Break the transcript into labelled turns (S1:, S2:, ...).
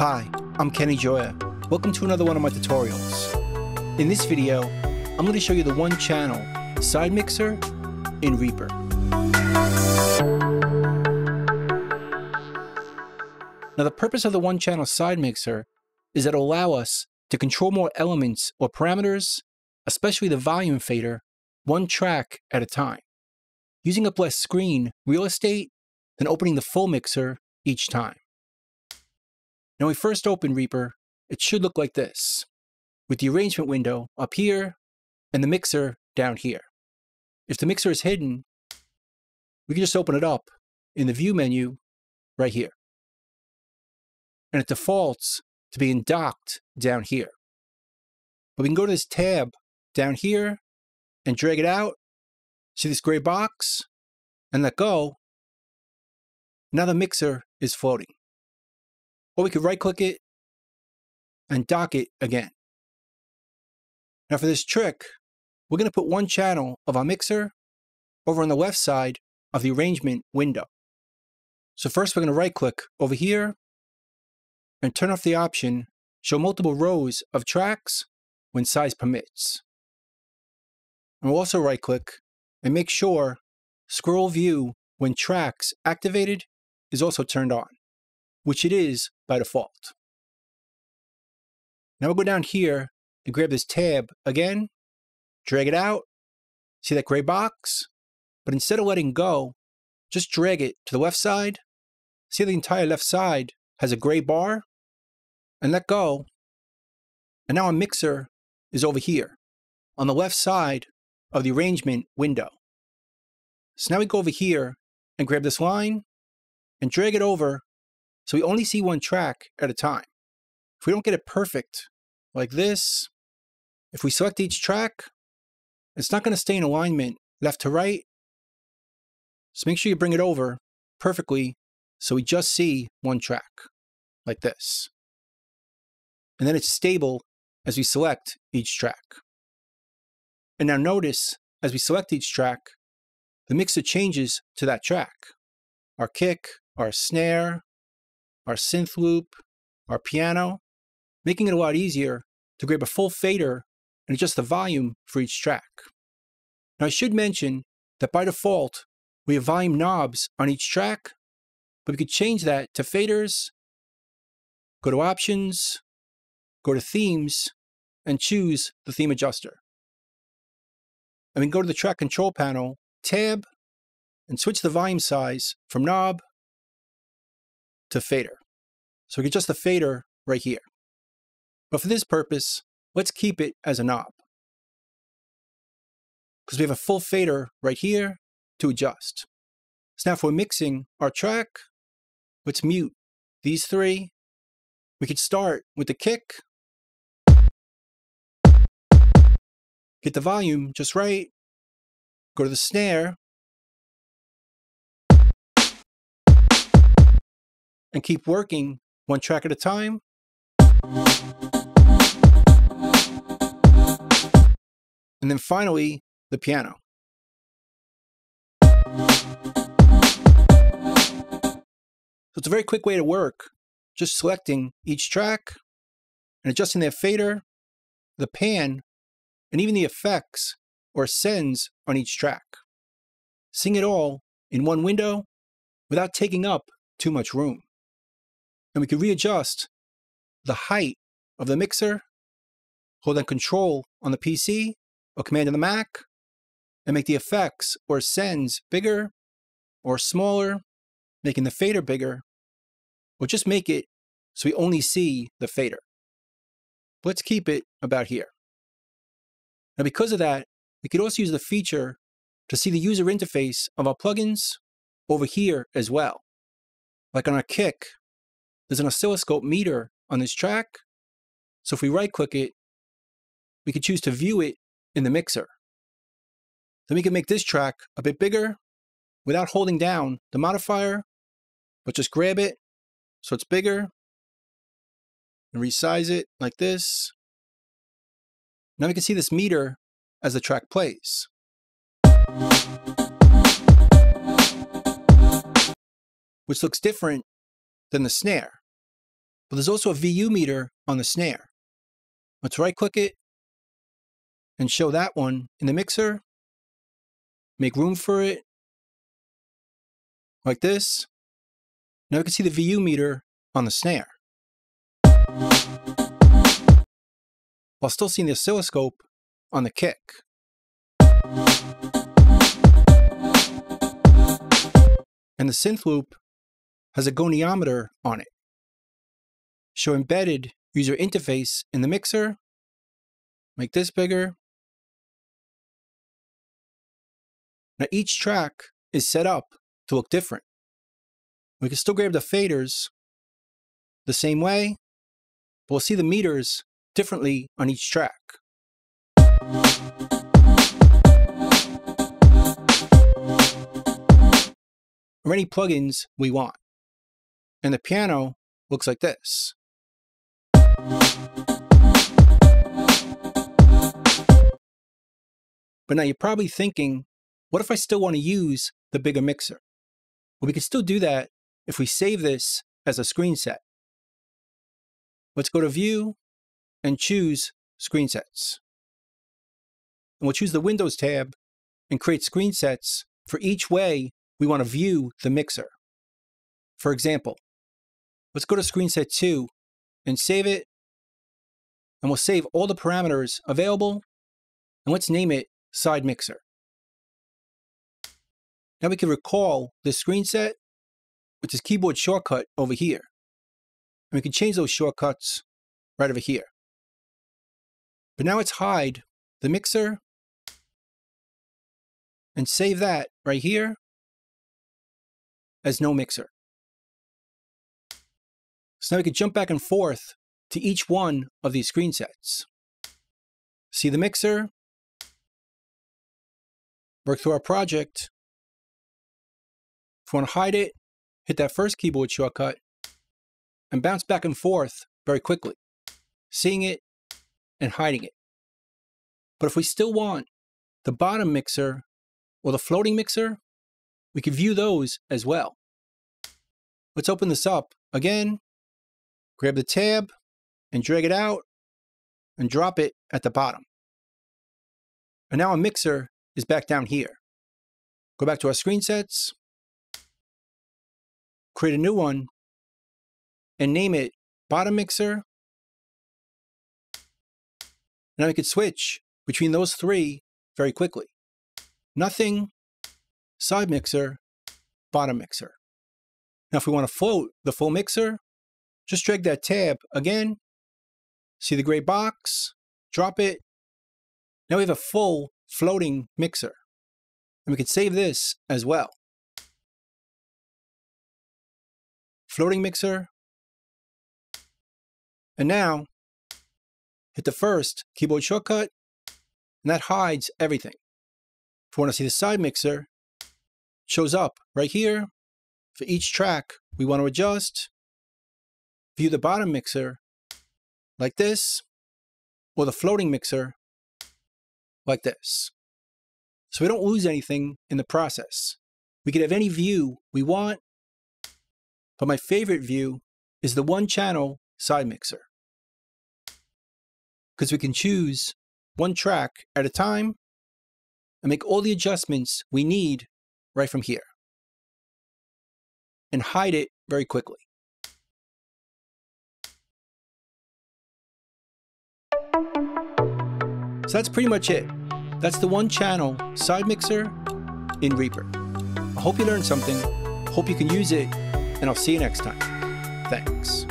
S1: Hi, I'm Kenny Gioia. Welcome to another one of my tutorials. In this video, I'm going to show you the one channel side mixer in Reaper. Now the purpose of the one channel side mixer is that it'll allow us to control more elements or parameters, especially the volume fader, one track at a time, using up less screen real estate than opening the full mixer each time. Now, when we first open Reaper, it should look like this, with the arrangement window up here and the mixer down here. If the mixer is hidden, we can just open it up in the View menu right here. And it defaults to being docked down here. But we can go to this tab down here and drag it out. See this gray box? And let go. Now the mixer is floating. Or we could right click it and dock it again. Now for this trick, we're going to put one channel of our mixer over on the left side of the arrangement window. So first we're going to right click over here and turn off the option show multiple rows of tracks when size permits. And we'll also right click and make sure scroll view when tracks activated is also turned on which it is by default. Now we'll go down here and grab this tab again, drag it out, see that gray box? But instead of letting go, just drag it to the left side, see the entire left side has a gray bar, and let go. And now our mixer is over here on the left side of the arrangement window. So now we go over here and grab this line and drag it over so we only see one track at a time. If we don't get it perfect, like this, if we select each track, it's not going to stay in alignment left to right. So make sure you bring it over perfectly so we just see one track, like this. And then it's stable as we select each track. And now notice, as we select each track, the mixer changes to that track. Our kick, our snare, our synth loop, our piano, making it a lot easier to grab a full fader and adjust the volume for each track. Now I should mention that by default, we have volume knobs on each track, but we could change that to faders, go to options, go to themes, and choose the theme adjuster. And then go to the track control panel, tab, and switch the volume size from knob to fader. So we can adjust the fader right here. But for this purpose, let's keep it as a knob. Because we have a full fader right here to adjust. So now if we're mixing our track, let's mute these three. We could start with the kick. Get the volume just right. Go to the snare. And keep working one track at a time. And then finally, the piano. So it's a very quick way to work, just selecting each track and adjusting their fader, the pan, and even the effects or sends on each track. Sing it all in one window without taking up too much room and we can readjust the height of the mixer, hold down control on the PC or command on the Mac, and make the effects or sends bigger or smaller, making the fader bigger, or just make it so we only see the fader. Let's keep it about here. Now because of that, we could also use the feature to see the user interface of our plugins over here as well. Like on our kick, there's an oscilloscope meter on this track. So if we right click it, we could choose to view it in the mixer. Then we can make this track a bit bigger without holding down the modifier, but just grab it so it's bigger and resize it like this. Now we can see this meter as the track plays. Which looks different than the snare. But there's also a VU meter on the snare. Let's right click it and show that one in the mixer. Make room for it like this. Now we can see the VU meter on the snare. While still seeing the oscilloscope on the kick. And the synth loop has a goniometer on it. Show embedded user interface in the mixer. Make this bigger. Now each track is set up to look different. We can still grab the faders the same way, but we'll see the meters differently on each track. Or any plugins we want. And the piano looks like this. But now you're probably thinking, what if I still want to use the bigger mixer? Well, we can still do that if we save this as a screen set. Let's go to View and choose Screen Sets. And we'll choose the Windows tab and create screen sets for each way we want to view the mixer. For example, let's go to Screen Set 2 and save it. And we'll save all the parameters available. And let's name it Side Mixer. Now we can recall the screen set with this keyboard shortcut over here. And we can change those shortcuts right over here. But now let's hide the mixer and save that right here as no mixer. So now we can jump back and forth to each one of these screen sets. See the mixer, work through our project. If we want to hide it, hit that first keyboard shortcut and bounce back and forth very quickly, seeing it and hiding it. But if we still want the bottom mixer or the floating mixer, we can view those as well. Let's open this up again, grab the tab and drag it out and drop it at the bottom. And now a mixer is back down here. Go back to our screen sets, create a new one, and name it bottom mixer. Now we could switch between those three very quickly. Nothing, side mixer, bottom mixer. Now if we want to float the full mixer, just drag that tab again, see the gray box, drop it. Now we have a full floating mixer. And we could save this as well. Floating mixer. And now, hit the first keyboard shortcut, and that hides everything. If we want to see the side mixer, shows up right here. For each track we want to adjust, view the bottom mixer like this, or the floating mixer like this. So we don't lose anything in the process. We can have any view we want, but my favorite view is the one channel side mixer. Because we can choose one track at a time and make all the adjustments we need right from here. And hide it very quickly. So that's pretty much it. That's the one channel side mixer in Reaper. I hope you learned something, hope you can use it, and I'll see you next time. Thanks.